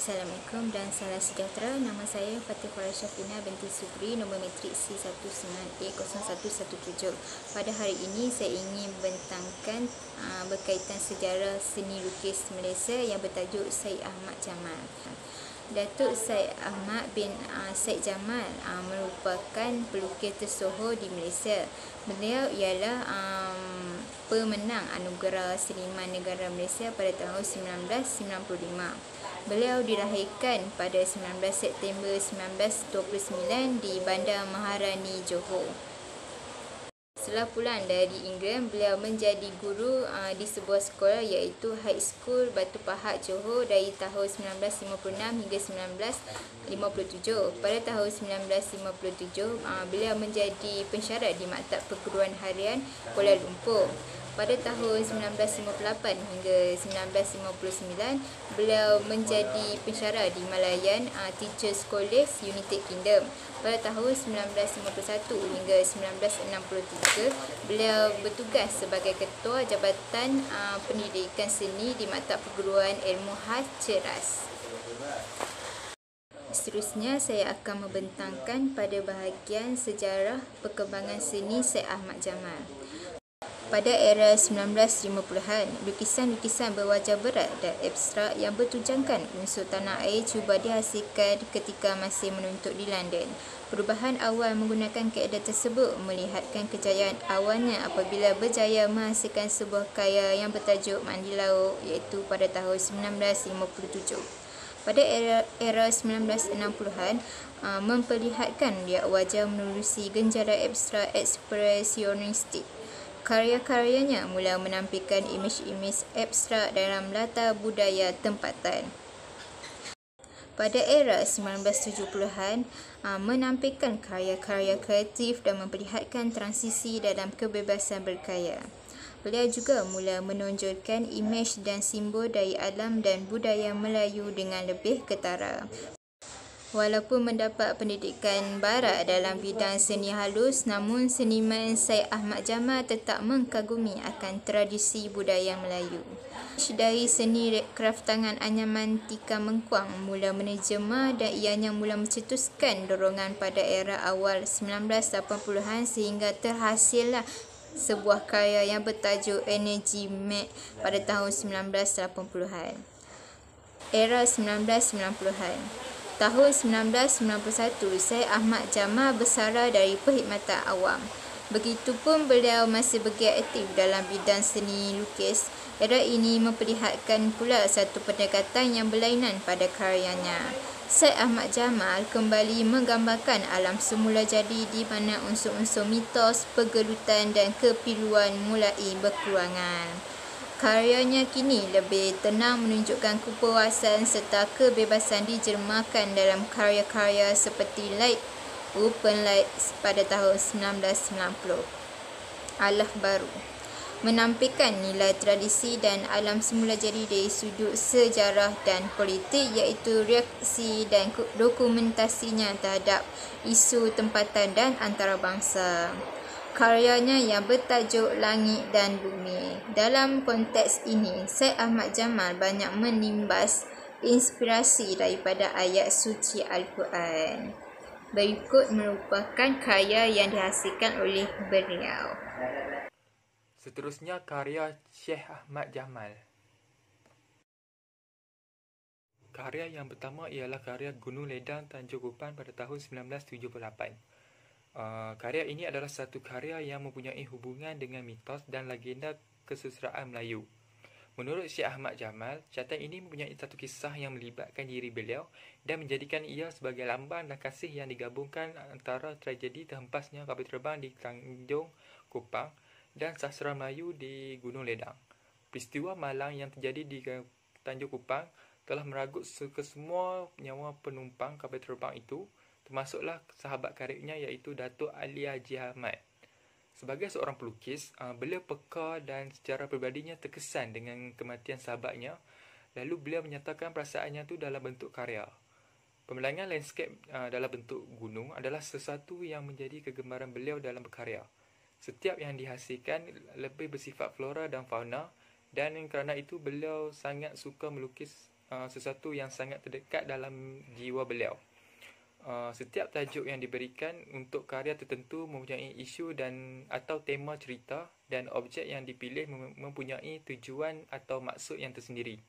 Assalamualaikum dan salam sejahtera. Nama saya Fatih Farah Syafina binti Subri, nombor matrik C19A0117. Pada hari ini saya ingin membentangkan uh, berkaitan sejarah seni lukis Malaysia yang bertajuk Syed Ahmad Jamal. Datuk Syed Ahmad bin uh, Syed Jamal uh, merupakan pelukis tersohor di Malaysia. Beliau ialah um, pemenang Anugerah Seniman Negara Malaysia pada tahun 1995. Beliau dilahirkan pada 19 September 1929 di Bandar Maharani, Johor. Setelah pulang dari England, beliau menjadi guru uh, di sebuah sekolah iaitu High School Batu Pahat, Johor dari tahun 1956 hingga 1957. Pada tahun 1957, uh, beliau menjadi pensyarat di Maktab Perguruan Harian Kuala Lumpur pada tahun 1958 hingga 1959 beliau menjadi pensyarah di Malayan uh, Teachers College United Kingdom pada tahun 1951 hingga 1963 beliau bertugas sebagai ketua Jabatan uh, Pendidikan Seni di Maktab Perguruan Ilmu Khas Ceras Seterusnya saya akan membentangkan pada bahagian sejarah perkembangan seni Syed Ahmad Jamal. Pada era 1950-an, lukisan-lukisan berwajah berat dan abstrak yang bertujankan unsur tanah air cuba dihasilkan ketika masih menuntut di London. Perubahan awal menggunakan kaedah tersebut melihatkan kejayaan awalnya apabila berjaya menghasilkan sebuah karya yang bertajuk Mandi Laut iaitu pada tahun 1957. Pada era, era 1960-an, uh, memperlihatkan dia wajah menerusi genjara abstrak ekspresionistik. Karya-karyanya mula menampilkan imej-imej abstrak dalam latar budaya tempatan. Pada era 1970-an, ah, menampilkan karya-karya kreatif dan memperlihatkan transisi dalam kebebasan berkarya. Beliau juga mula menonjolkan imej dan simbol dari alam dan budaya Melayu dengan lebih ketara. Walaupun mendapat pendidikan barat dalam bidang seni halus, namun seniman Syed Ahmad Jamal tetap mengkagumi akan tradisi budaya Melayu. Dari seni kraf tangan anyaman Tika Mengkuang mula menerjemah dan ianya mula mencetuskan dorongan pada era awal 1980-an sehingga terhasillah sebuah karya yang bertajuk Energy Map pada tahun 1980-an. Era 1990-an Tahun 1991, Syed Ahmad Jamal bersara dari perkhidmatan awam. Begitupun beliau masih bergiat aktif dalam bidang seni lukis. Era ini memperlihatkan pula satu pendekatan yang berlainan pada karyanya. Syed Ahmad Jamal kembali menggambarkan alam semula jadi di mana unsur-unsur mitos, pergelutan dan kepiluan mulai berkurangan. Karyanya kini lebih tenang menunjukkan kepuasan serta kebebasan dijermakan dalam karya-karya seperti Light Open Light pada tahun 1990. Allah Baru menampilkan nilai tradisi dan alam semula jadi dari sudut sejarah dan politik iaitu reaksi dan dokumentasinya terhadap isu tempatan dan antarabangsa karyanya yang bertajuk Langit dan Bumi. Dalam konteks ini, Syed Ahmad Jamal banyak menimbas inspirasi daripada ayat suci Al-Quran. Berikut merupakan karya yang dihasilkan oleh beliau. Seterusnya karya Syekh Ahmad Jamal. Karya yang pertama ialah karya Gunung Ledang Tanjung Kupan pada tahun 1978. Uh, karya ini adalah satu karya yang mempunyai hubungan dengan mitos dan legenda kesusahaan Melayu. Menurut Syekh Ahmad Jamal, catatan ini mempunyai satu kisah yang melibatkan diri beliau dan menjadikan ia sebagai lambang dan kasih yang digabungkan antara tragedi terhempasnya kapal terbang di Tanjung Kupang dan sastra Melayu di Gunung Ledang. Peristiwa malang yang terjadi di Tanjung Kupang telah meragut kesemua nyawa penumpang kapal terbang itu termasuklah sahabat karibnya iaitu Datuk Ali Haji Ahmad. Sebagai seorang pelukis, uh, beliau peka dan secara peribadinya terkesan dengan kematian sahabatnya lalu beliau menyatakan perasaannya itu dalam bentuk karya. Pembelangan landscape uh, dalam bentuk gunung adalah sesuatu yang menjadi kegemaran beliau dalam berkarya. Setiap yang dihasilkan lebih bersifat flora dan fauna dan kerana itu beliau sangat suka melukis uh, sesuatu yang sangat terdekat dalam jiwa beliau. Uh, setiap tajuk yang diberikan untuk karya tertentu mempunyai isu dan atau tema cerita dan objek yang dipilih mempunyai tujuan atau maksud yang tersendiri.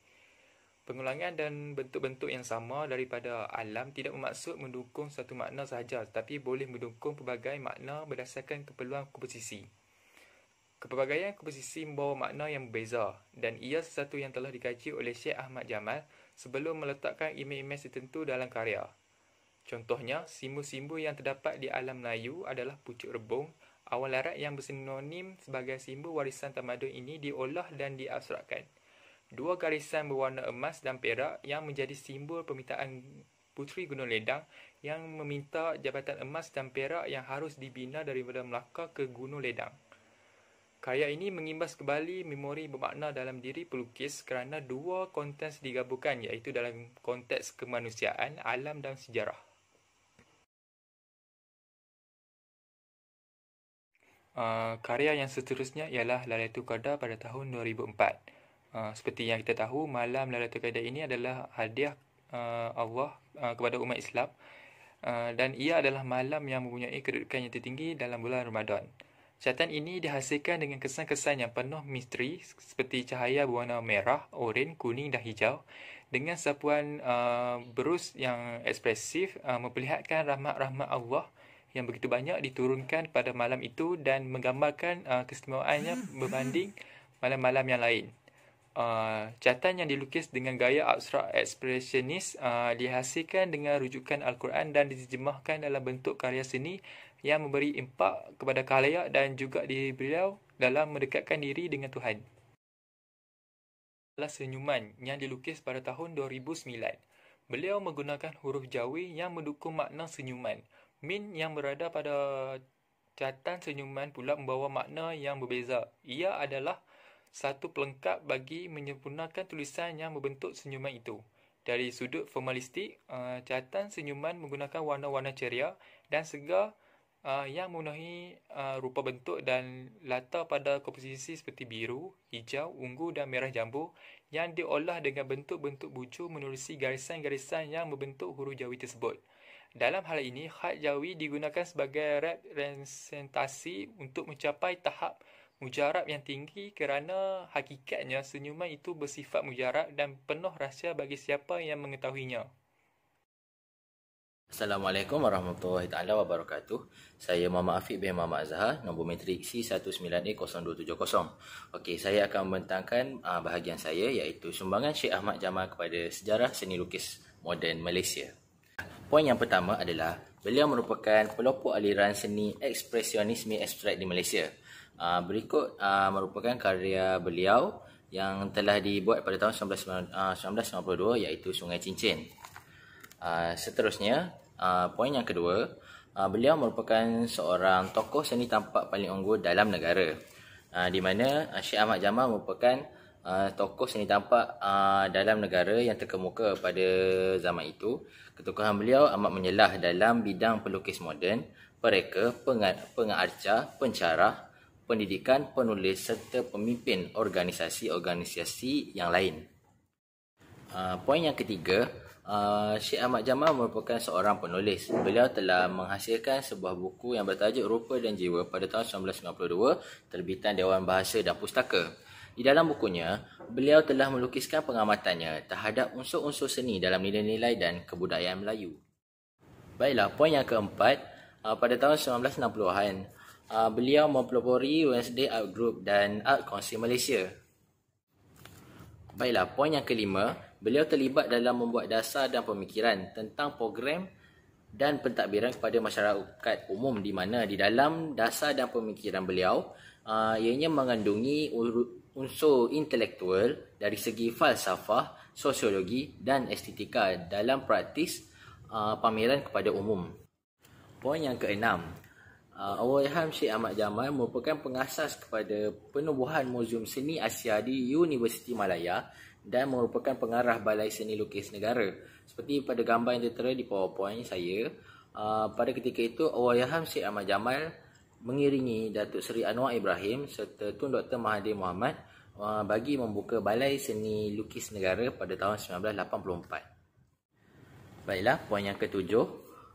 Pengulangan dan bentuk-bentuk yang sama daripada alam tidak bermaksud mendukung satu makna sahaja tetapi boleh mendukung pelbagai makna berdasarkan keperluan komposisi. Kepelbagaian komposisi membawa makna yang berbeza dan ia sesuatu yang telah dikaji oleh Syekh Ahmad Jamal sebelum meletakkan imej-imej tertentu dalam karya. Contohnya, simbol-simbol yang terdapat di alam Melayu adalah pucuk rebung. Awal larat yang bersinonim sebagai simbol warisan tamadun ini diolah dan diabstrakkan. Dua garisan berwarna emas dan perak yang menjadi simbol permintaan Puteri Gunung Ledang yang meminta jabatan emas dan perak yang harus dibina daripada Melaka ke Gunung Ledang. Karya ini mengimbas kembali memori bermakna dalam diri pelukis kerana dua konteks digabungkan iaitu dalam konteks kemanusiaan, alam dan sejarah. Uh, karya yang seterusnya ialah Lailatul Qadar pada tahun 2004. Uh, seperti yang kita tahu, malam Lailatul Qadar ini adalah hadiah uh, Allah uh, kepada umat Islam uh, dan ia adalah malam yang mempunyai kedudukan yang tertinggi dalam bulan Ramadan. Catatan ini dihasilkan dengan kesan-kesan yang penuh misteri seperti cahaya berwarna merah, oranye, kuning dan hijau dengan sapuan uh, berus yang ekspresif uh, memperlihatkan rahmat-rahmat Allah yang begitu banyak diturunkan pada malam itu dan menggambarkan uh, keistimewaannya berbanding malam-malam yang lain. Uh, catatan yang dilukis dengan gaya abstrak ekspresionis uh, dihasilkan dengan rujukan Al-Quran dan diterjemahkan dalam bentuk karya seni yang memberi impak kepada khalayak dan juga diri beliau dalam mendekatkan diri dengan Tuhan. Adalah senyuman yang dilukis pada tahun 2009. Beliau menggunakan huruf Jawi yang mendukung makna senyuman. Min yang berada pada catatan senyuman pula membawa makna yang berbeza. Ia adalah satu pelengkap bagi menyempurnakan tulisan yang membentuk senyuman itu. Dari sudut formalistik, catatan senyuman menggunakan warna-warna ceria dan segar uh, yang memenuhi uh, rupa bentuk dan latar pada komposisi seperti biru, hijau, ungu dan merah jambu yang diolah dengan bentuk-bentuk bujur menerusi garisan-garisan yang membentuk huruf jawi tersebut. Dalam hal ini, khat jawi digunakan sebagai representasi untuk mencapai tahap mujarab yang tinggi kerana hakikatnya senyuman itu bersifat mujarab dan penuh rahsia bagi siapa yang mengetahuinya. Assalamualaikum warahmatullahi taala wabarakatuh. Saya Muhammad Afiq bin Muhammad Azhar, nombor matrik C19A0270. Okey, saya akan membentangkan uh, bahagian saya iaitu sumbangan Syekh Ahmad Jamal kepada sejarah seni lukis moden Malaysia. Poin yang pertama adalah beliau merupakan pelopor aliran seni ekspresionisme abstrak di Malaysia. Uh, berikut uh, merupakan karya beliau yang telah dibuat pada tahun 19, uh, 1992 iaitu Sungai Cincin. Uh, seterusnya, uh, poin yang kedua, uh, beliau merupakan seorang tokoh seni tampak paling unggul dalam negara. Uh, di mana uh, Syekh Ahmad Jamal merupakan uh, tokoh seni tampak uh, dalam negara yang terkemuka pada zaman itu. Ketokohan beliau amat menyelah dalam bidang pelukis moden, pereka, pengarca, pencarah, pendidikan, penulis serta pemimpin organisasi-organisasi yang lain. Uh, poin yang ketiga, uh, Syekh Ahmad Jamal merupakan seorang penulis. Beliau telah menghasilkan sebuah buku yang bertajuk Rupa dan Jiwa pada tahun 1992, terbitan Dewan Bahasa dan Pustaka. Di dalam bukunya, beliau telah melukiskan pengamatannya terhadap unsur-unsur seni dalam nilai-nilai dan kebudayaan Melayu. Baiklah, poin yang keempat, uh, pada tahun 1960-an, uh, beliau mempelopori Wednesday Art Group dan Art Council Malaysia. Baiklah, poin yang kelima, beliau terlibat dalam membuat dasar dan pemikiran tentang program dan pentadbiran kepada masyarakat umum di mana di dalam dasar dan pemikiran beliau uh, ianya mengandungi unsur intelektual dari segi falsafah, sosiologi dan estetika dalam praktis uh, pameran kepada umum. Poin yang keenam, uh, Allahyarham Syekh Ahmad Jamal merupakan pengasas kepada penubuhan Muzium Seni Asia di Universiti Malaya dan merupakan pengarah Balai Seni Lukis Negara. Seperti pada gambar yang tertera di PowerPoint saya, uh, pada ketika itu Allahyarham Syekh Ahmad Jamal mengiringi Datuk Seri Anwar Ibrahim serta Tun Dr. Mahathir Mohamad uh, bagi membuka Balai Seni Lukis Negara pada tahun 1984. Baiklah, poin yang ketujuh.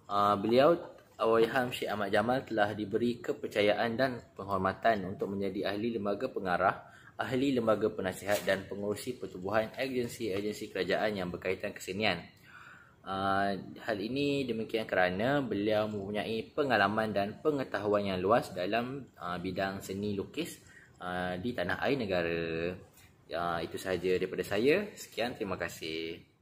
Uh, beliau Allahyarham Syekh Ahmad Jamal telah diberi kepercayaan dan penghormatan untuk menjadi ahli lembaga pengarah, ahli lembaga penasihat dan pengurusi pertubuhan agensi-agensi kerajaan yang berkaitan kesenian. Uh, hal ini demikian kerana beliau mempunyai pengalaman dan pengetahuan yang luas dalam uh, bidang seni lukis uh, di tanah air negara. Uh, itu sahaja daripada saya. Sekian, terima kasih.